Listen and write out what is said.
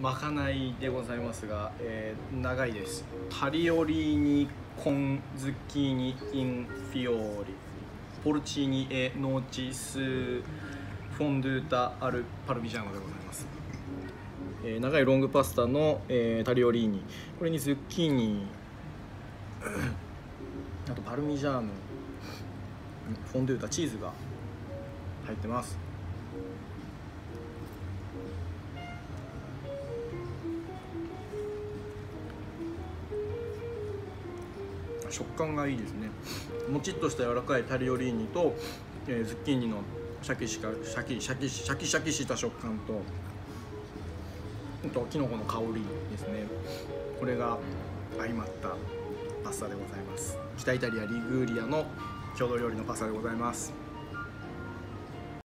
まかないでございますが、えー長いです。 tagliolini con zucchini in fiori。porcini e noci su fonduta al parmigiano でございます、えー長いロングパスタの、えータリオリーニ。これにズッキーニ。あとパルミジャーノ。フォンドゥータチーズが入ってます。食感がいいですね。もちっとした柔らかいタリオリーニと、えーズッキーニのシャキシカシャキシャキシャキシャキした食感とあとキノコの香りですね。これが相まったパスタでございます。北イタリアリグーリアの郷土料理のパスタでございます。